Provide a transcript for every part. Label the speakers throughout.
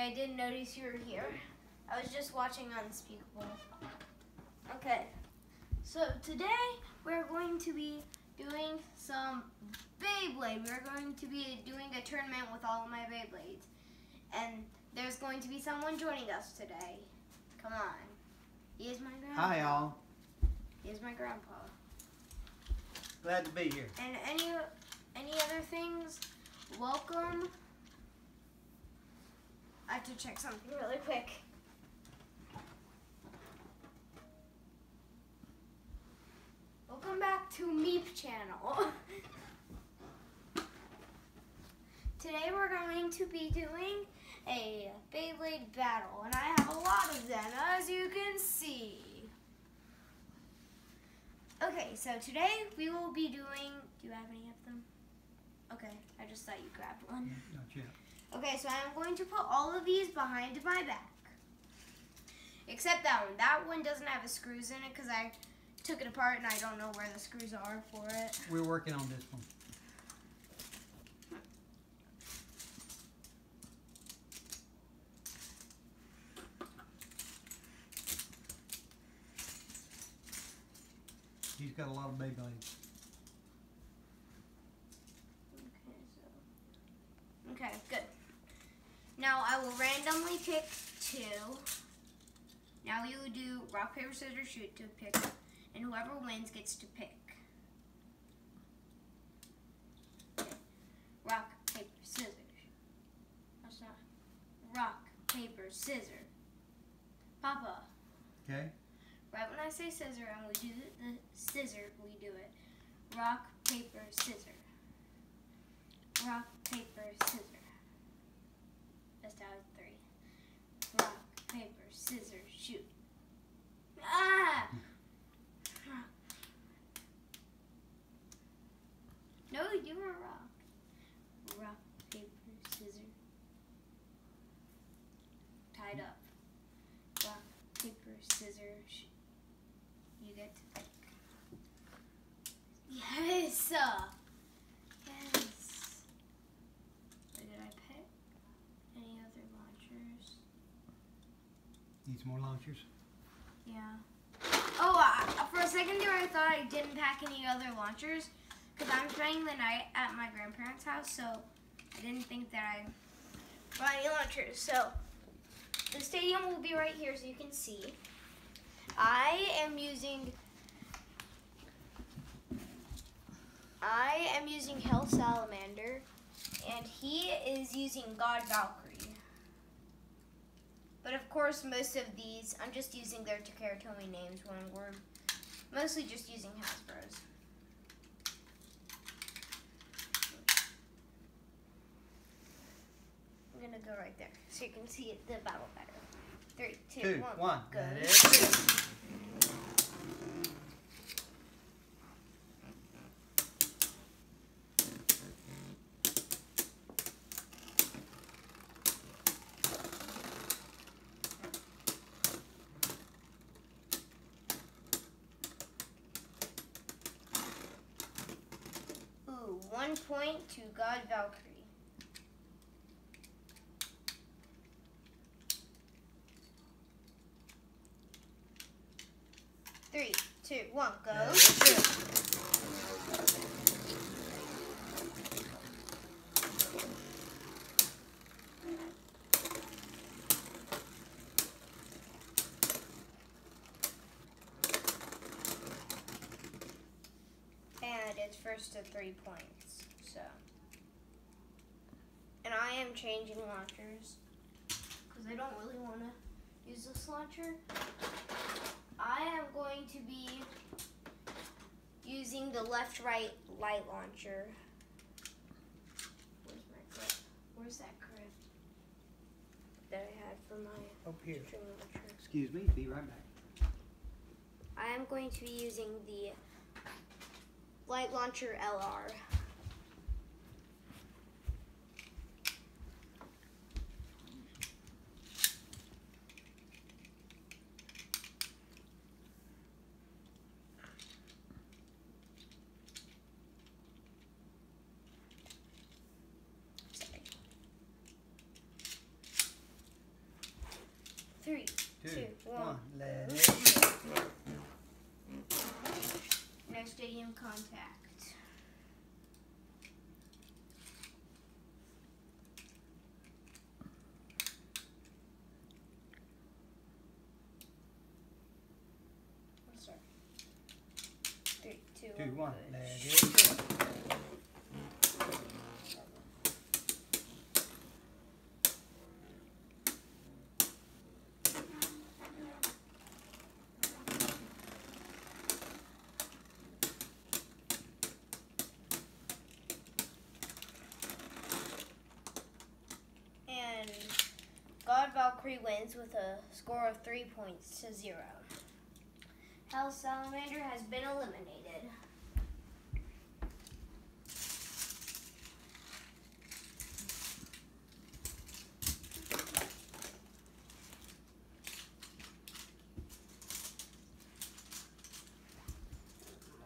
Speaker 1: I didn't notice you were here. I was just watching Unspeakable. Okay, so today we're going to be doing some Beyblade. We're going to be doing a tournament with all of my Beyblades. And there's going to be someone joining us today. Come on. He is my grandpa.
Speaker 2: Hi, y'all.
Speaker 1: He is my grandpa.
Speaker 2: Glad to be here.
Speaker 1: And any any other things, welcome. I have to check something really quick. Welcome back to Meep channel. Today we're going to be doing a Beyblade battle, and I have a lot of them, as you can see. Okay, so today we will be doing. Do you have any of them? Okay, I just thought you grabbed one.
Speaker 2: Not yet.
Speaker 1: Okay, so I'm going to put all of these behind my back. Except that one. That one doesn't have the screws in it because I took it apart and I don't know where the screws are for it.
Speaker 2: We're working on this one. He's got a lot of Beyblades.
Speaker 1: Okay, so. Okay, good. Now I will randomly pick two. Now you will do rock, paper, scissors, shoot to pick, and whoever wins gets to pick. Okay. Rock, paper, scissors. That's not. Rock, paper, scissors. Papa.
Speaker 2: Okay?
Speaker 1: Right when I say scissor and we do the scissor, we do it. Rock, paper, scissor. Rock, paper, scissor. That's how it's three. Rock, paper, scissors, shoot. Ah! No, you were rock. Rock, paper, scissor. Tied up. Rock, paper, scissors, shoot. You get to pick. Yes! uh, Yes. What did I pick? Any other launchers?
Speaker 2: More launchers?
Speaker 1: Yeah. Oh, uh, for a second there I thought I didn't pack any other launchers because I'm spending the night at my grandparents' house, so I didn't think that I brought any launchers. So the stadium will be right here so you can see. I am using I am using Hell Salamander and he is using God Valkyrie. But of course most of these I'm just using their Takaratomy names when we're mostly just using Hasbro's. I'm gonna go right there so you can see the battle better. Three, two,
Speaker 2: Two,
Speaker 1: one, go
Speaker 2: is
Speaker 1: Ooh, one point to God Valkyrie. Three, two, one, go.
Speaker 2: That is good.
Speaker 1: And it's first to three points. So. And I am changing launchers. Because I don't really want to use this launcher. I am going to be using the left right light launcher. Where's my grip? Where's that grip that I had for my
Speaker 2: Up here.
Speaker 1: launcher?
Speaker 2: Excuse me, be right back.
Speaker 1: I am going to be using the light launcher LR. Sorry.
Speaker 2: two,
Speaker 1: two, one.
Speaker 2: one. Let it rip.
Speaker 1: No stadium contact. Sorry. Three, two,
Speaker 2: Two, one.
Speaker 1: push.
Speaker 2: Let it rip.
Speaker 1: And God Valkyrie wins with a score of three points to zero. Hell Salamander has been eliminated.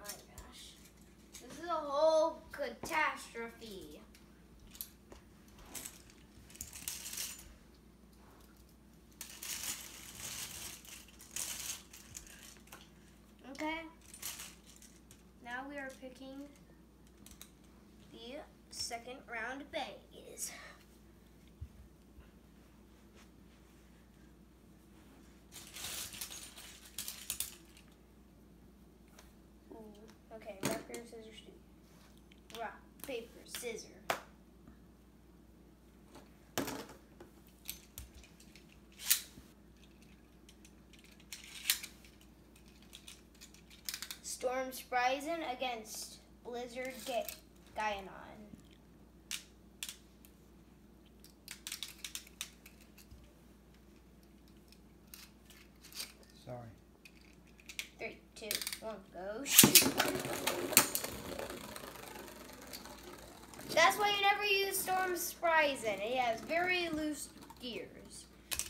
Speaker 1: My gosh. This is a whole catastrophe. Okay. Now we are picking the round bays. Ooh, okay, rock, paper, scissors, shoot. Rock, paper, scissors. Storm Spryzen against Blizzard Ga- Gaianon.
Speaker 2: Sorry.
Speaker 1: Three, two, one, go shoot. That's why you never use Storm Spryzen. He has very loose gears.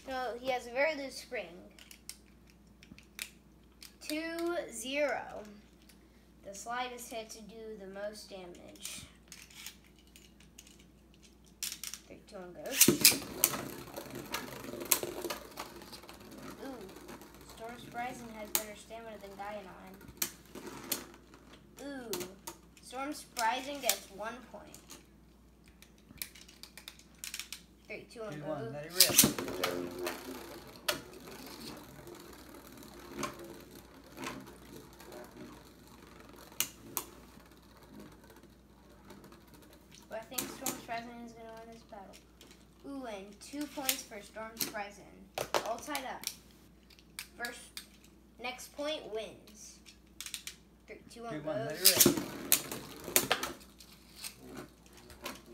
Speaker 1: No, he has a very loose spring. Two, zero. The slightest hit to do the most damage. Three, two, one, go. Ooh. Storm Spryzen has better stamina than Gaianon. Ooh. Storm Spryzen gets one point. Three, two, one,
Speaker 2: Two,
Speaker 1: go.
Speaker 2: one. Let it rip.
Speaker 1: But I think Storm Spryzen is going to win this battle. Ooh, and two points for Storm Spryzen. All tied up. First, next point wins. Three, two, one, go.
Speaker 2: one. Rip.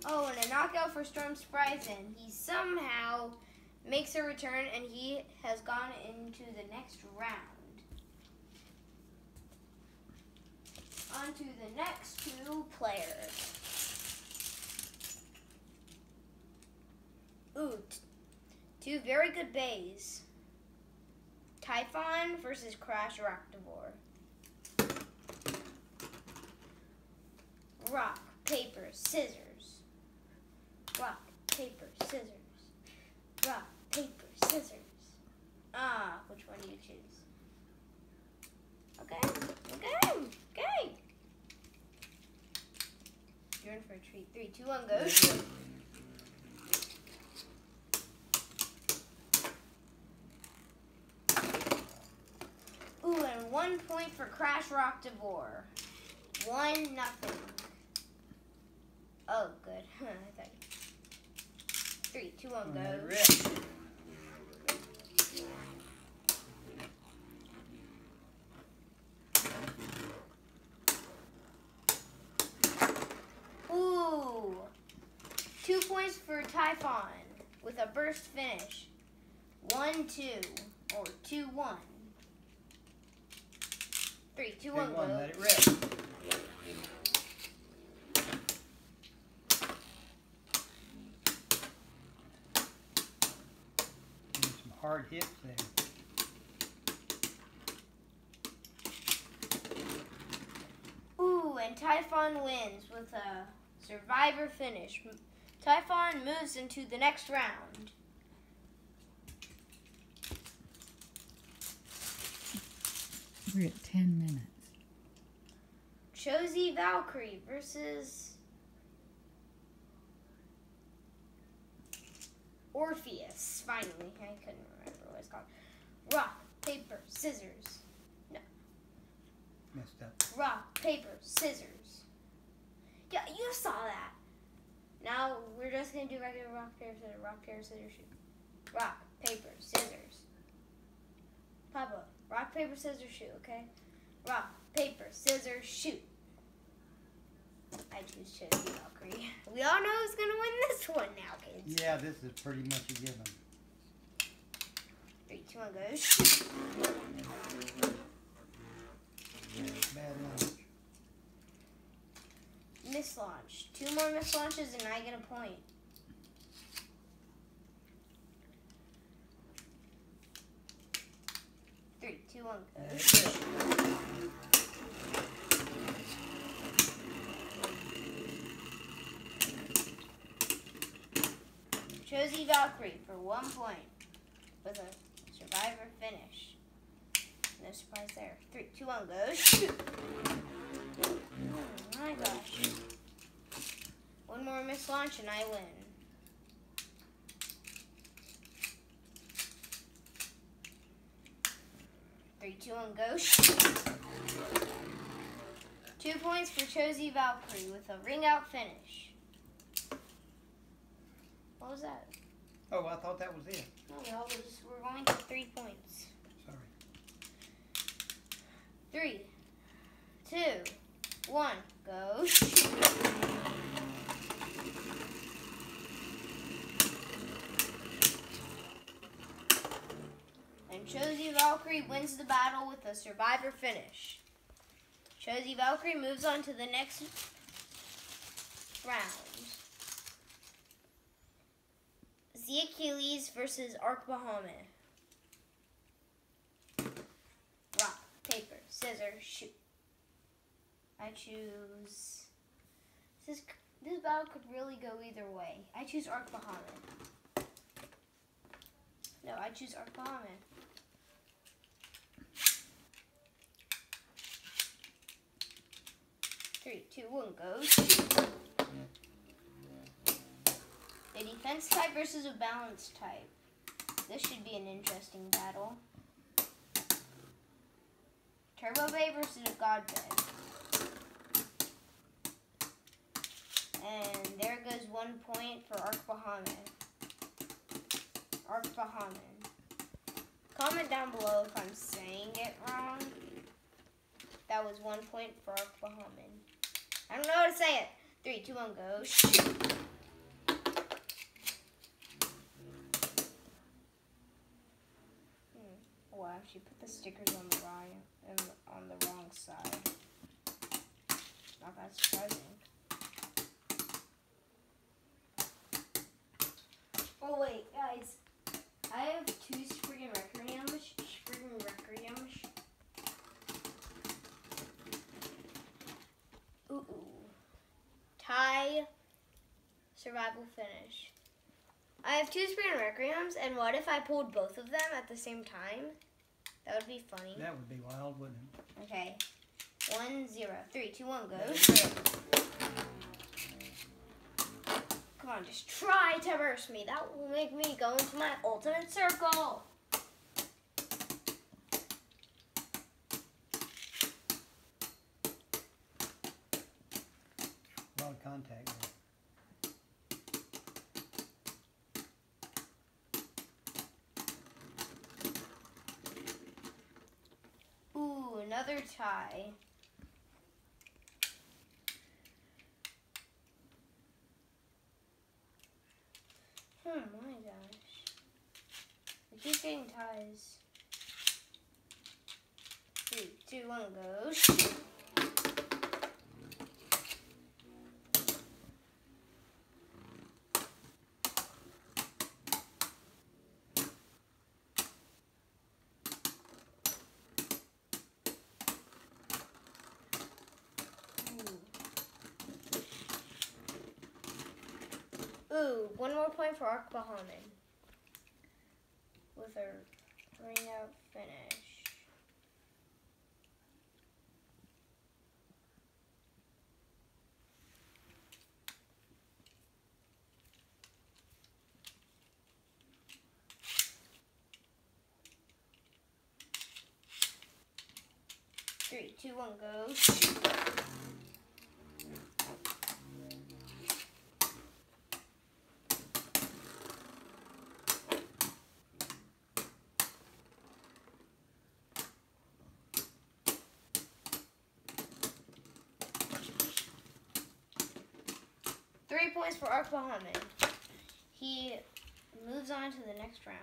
Speaker 1: Oh, and a knockout for Storm Spryzen. He somehow makes a return and he has gone into the next round. On to the next two players. Ooh, two very good bays. Typhon versus Crash Roktavor. Rock, paper, scissors. Rock, paper, scissors. Rock, paper, scissors. Ah, which one do you choose? Okay, okay, okay. You're in for a treat. Three, two, one, go.
Speaker 2: Let it rip.
Speaker 1: Ooh, and one point for Crash Roktavor. One nothing. Oh, good. I thought. Three, two, one, go. Ooh. Two points for Typhon with a burst finish. One, two, or two, one. Three, two,
Speaker 2: Two,
Speaker 1: one,
Speaker 2: one.
Speaker 1: go.
Speaker 2: Let it rip. Need some hard hits there.
Speaker 1: Ooh, and Typhon wins with a survivor finish. Typhon moves into the next round.
Speaker 3: We're at 10 minutes.
Speaker 1: Josie Valkyrie versus Orpheus. Finally, I couldn't remember what it's called. Rock, paper, scissors. No.
Speaker 2: Messed up.
Speaker 1: Rock, paper, scissors. Yeah, you saw that. Now we're just gonna do regular rock, paper, scissors. Rock, paper, scissors, shoot. Rock, paper, scissors. Papa, rock, paper, scissors, shoot. Okay. Rock, paper, scissors, shoot. I choose Josie Valkyrie. We all know who's gonna win this one now, kids.
Speaker 2: Yeah, this is pretty much a given.
Speaker 1: Three, two, one, go. Shoot.
Speaker 2: Bad lunch.
Speaker 1: Miss launch. Two more miss launches and I get a point. Three, two, one, go. Josie Valkyrie for one point with a survivor finish. No surprise there. Three, two, one, go. Shoot. Oh my gosh. One more miss launch and I win. Three, two, one, go. Shoot. Two points for Josie Valkyrie with a ring out finish. What was that?
Speaker 2: Oh, I thought that was it.
Speaker 1: No, no, we're, we're going to three points.
Speaker 2: Sorry.
Speaker 1: Three, two, one, go. And Josie Valkyrie wins the battle with a survivor finish. Josie Valkyrie moves on to the next round. The Achilles versus Ark Bahamut. Rock, paper, scissors, shoot. I choose. This this battle could really go either way. I choose Ark Bahamut. No, I choose Ark Bahamut. Three, two, one, go. Defense type versus a balance type. This should be an interesting battle. Turbo Bay versus a God Bed. And there goes one point for Ark Bahamut. Ark Bahamut. Comment down below if I'm saying it wrong. That was one point for Ark Bahamut. I don't know how to say it. Three, two, one, go. Shoot. I actually put the stickers on the wrong on the wrong side. Not that surprising. Oh wait, guys, I have two spring requiems. Spring requiems. Ooh, ooh. Tie. Survival finish. I have two spring requiems, and what if I pulled both of them at the same time? That would be funny.
Speaker 2: That would be wild, wouldn't it?
Speaker 1: Okay. One, zero, three, two, one, go. Come on, just try to burst me. That will make me go into my ultimate circle.
Speaker 2: A lot of contact there.
Speaker 1: Another tie. Hmm, my gosh. I keep getting ties. Three, two, one, go. Ooh, one more point for Ark Bahamut. With her ring out finish. Three, two, one, go. Three points for Ark. He moves on to the next round.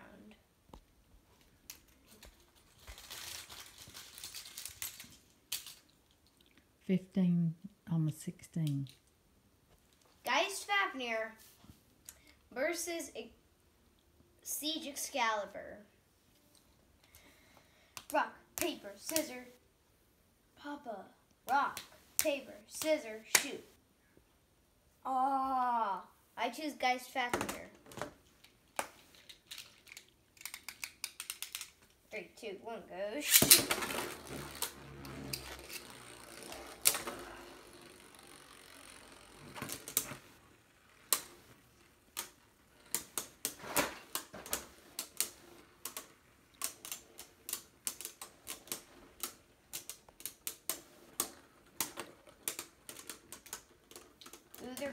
Speaker 3: Fifteen, almost sixteen.
Speaker 1: Geist Fafnir versus Siege Excalibur. Rock, paper, scissors. Papa. Rock, paper, scissors, shoot. Ah, I choose Geist Fafnir. Three, two, one, go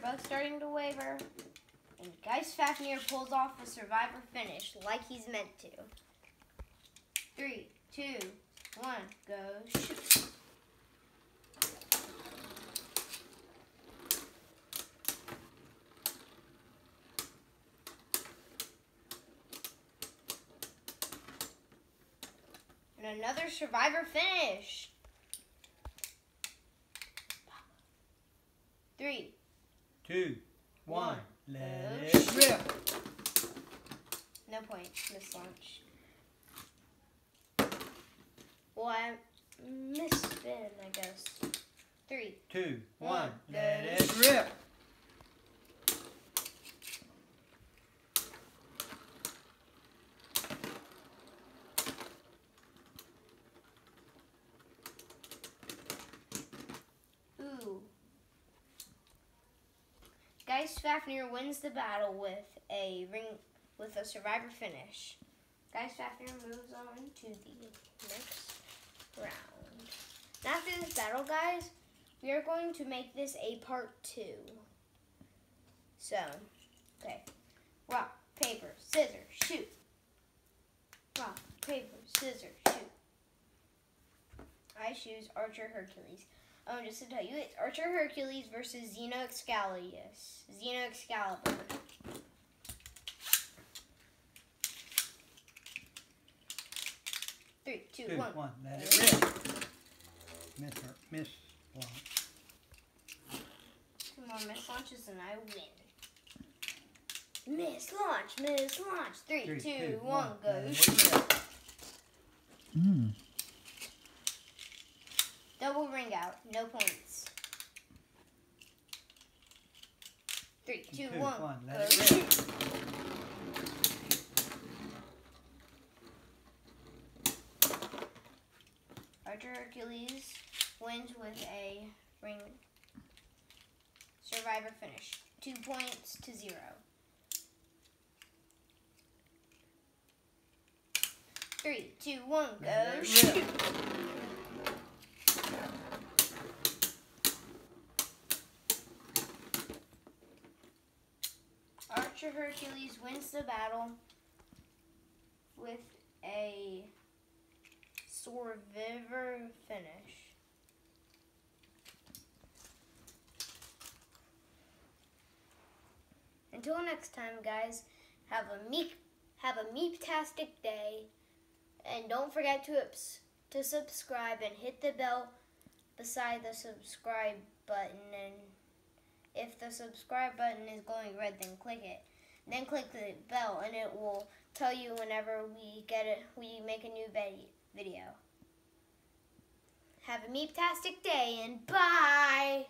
Speaker 1: both starting to waver. And Geist Fafnir pulls off a survivor finish like he's meant to. Three, two, one, go shoot. And another survivor finish. Three,
Speaker 2: Two, one. Let it rip.
Speaker 1: No points, miss launch. Well, I missed spin, I guess. Three.
Speaker 2: Two,
Speaker 1: One.
Speaker 2: Let it rip.
Speaker 1: Ooh. Geist Fafnir wins the battle with a ring with a survivor finish. Geist Fafnir moves on to the next round. After this battle, guys, we are going to make this a part two. So, okay. Rock, paper, scissors, shoot. Rock, paper, scissors, shoot. I choose Archer Hercules. Oh, just to tell you, it's Archer Hercules versus Xeno Excalius. Xeno Excalibur. Three, two,
Speaker 2: Two,
Speaker 1: one.
Speaker 2: one. Let it. Miss her. Miss launch.
Speaker 1: Two more miss launches and I win. Miss launch, miss launch. Three,
Speaker 2: Three,
Speaker 1: two, one, go.
Speaker 2: Let it rip.
Speaker 3: Mm.
Speaker 1: Double ring out, no points. Three, two,
Speaker 2: Two,
Speaker 1: one,
Speaker 2: one, let
Speaker 1: go.
Speaker 2: it rip.
Speaker 1: Archer Hercules wins with a ring survivor finish. Two points to zero. Three, two, one, go shoot. Hercules wins the battle with a survivor finish. Until next time, guys, have a meek, have a meep-tastic day, and don't forget to to subscribe and hit the bell beside the subscribe button. And if the subscribe button is going red, then click it. Then click the bell, and it will tell you whenever we get it, we make a new video. Have a meep-tastic day, and bye.